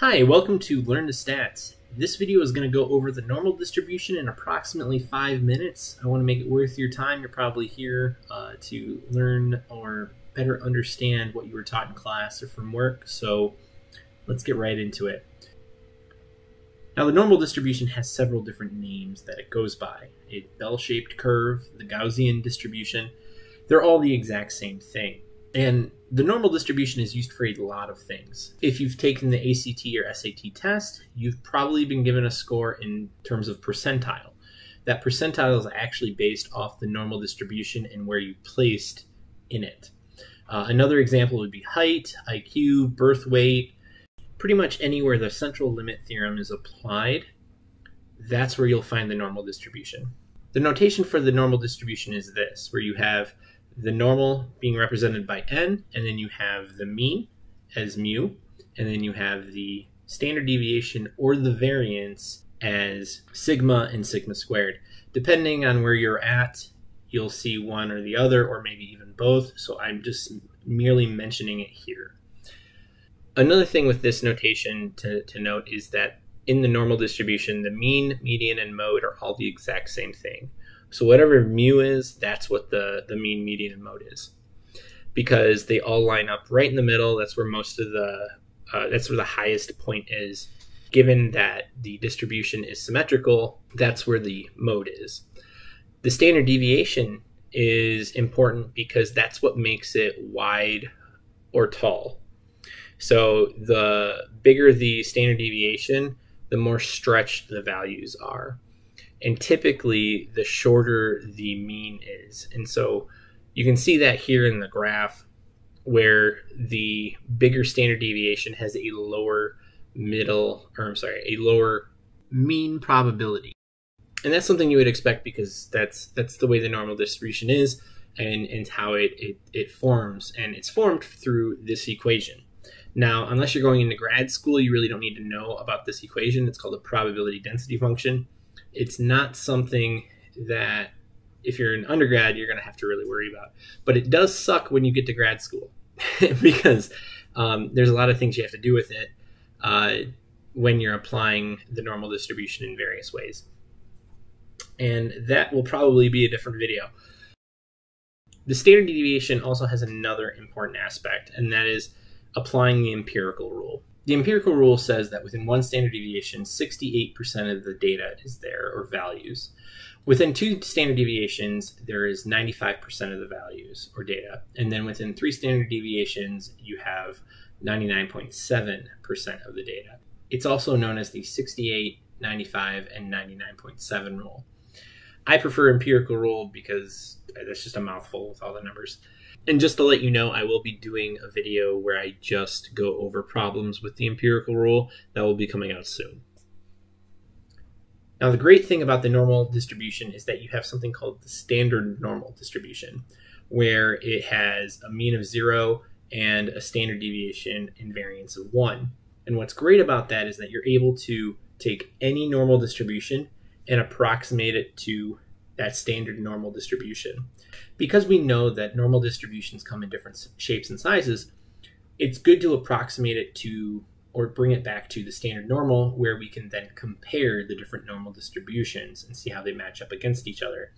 Hi, welcome to Learn2Stats. This video is going to go over the normal distribution in approximately five minutes. I want to make it worth your time. You're probably here uh, to learn or better understand what you were taught in class or from work, so let's get right into it. Now, the normal distribution has several different names that it goes by. A bell-shaped curve, the Gaussian distribution, they're all the exact same thing. And the normal distribution is used for a lot of things. If you've taken the ACT or SAT test, you've probably been given a score in terms of percentile. That percentile is actually based off the normal distribution and where you placed in it. Uh, another example would be height, IQ, birth weight, pretty much anywhere the central limit theorem is applied, that's where you'll find the normal distribution. The notation for the normal distribution is this, where you have the normal being represented by n, and then you have the mean as mu, and then you have the standard deviation or the variance as sigma and sigma squared. Depending on where you're at, you'll see one or the other, or maybe even both, so I'm just merely mentioning it here. Another thing with this notation to, to note is that in the normal distribution, the mean, median, and mode are all the exact same thing. So whatever mu is, that's what the, the mean, median, and mode is. Because they all line up right in the middle. That's where most of the, uh, that's where the highest point is. Given that the distribution is symmetrical, that's where the mode is. The standard deviation is important because that's what makes it wide or tall. So the bigger the standard deviation, the more stretched the values are and typically the shorter the mean is. And so you can see that here in the graph where the bigger standard deviation has a lower middle, or I'm sorry, a lower mean probability. And that's something you would expect because that's that's the way the normal distribution is and, and how it, it, it forms. And it's formed through this equation. Now, unless you're going into grad school, you really don't need to know about this equation. It's called a probability density function it's not something that if you're an undergrad you're going to have to really worry about. But it does suck when you get to grad school because um, there's a lot of things you have to do with it uh, when you're applying the normal distribution in various ways. And that will probably be a different video. The standard deviation also has another important aspect and that is applying the empirical rule the empirical rule says that within one standard deviation, 68% of the data is there or values. Within two standard deviations, there is 95% of the values or data. And then within three standard deviations, you have 99.7% of the data. It's also known as the 68, 95, and 99.7 rule. I prefer empirical rule because that's just a mouthful with all the numbers. And just to let you know, I will be doing a video where I just go over problems with the empirical rule that will be coming out soon. Now, the great thing about the normal distribution is that you have something called the standard normal distribution, where it has a mean of zero and a standard deviation and variance of one. And what's great about that is that you're able to take any normal distribution and approximate it to that standard normal distribution. Because we know that normal distributions come in different shapes and sizes, it's good to approximate it to or bring it back to the standard normal where we can then compare the different normal distributions and see how they match up against each other.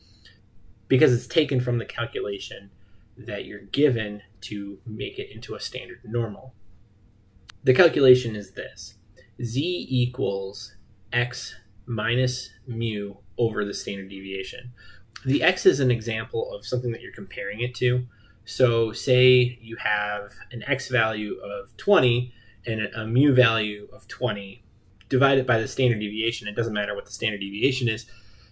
Because it's taken from the calculation that you're given to make it into a standard normal. The calculation is this z equals x minus mu over the standard deviation. The x is an example of something that you're comparing it to. So, say you have an x value of 20 and a mu value of 20 divided by the standard deviation. It doesn't matter what the standard deviation is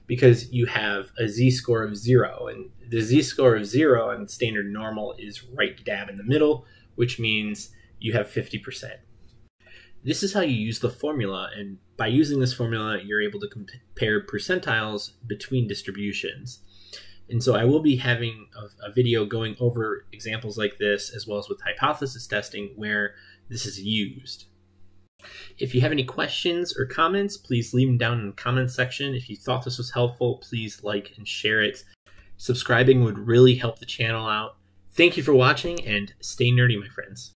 because you have a z score of zero. And the z score of zero and standard normal is right dab in the middle, which means you have 50%. This is how you use the formula, and by using this formula, you're able to compare percentiles between distributions. And so I will be having a, a, video going over examples like this, as well as with hypothesis testing, where this is used. If you have any questions or comments, please leave them down in the comments section. If you thought this was helpful, please like and share it. Subscribing would really help the channel out. Thank you for watching, and stay nerdy, my friends.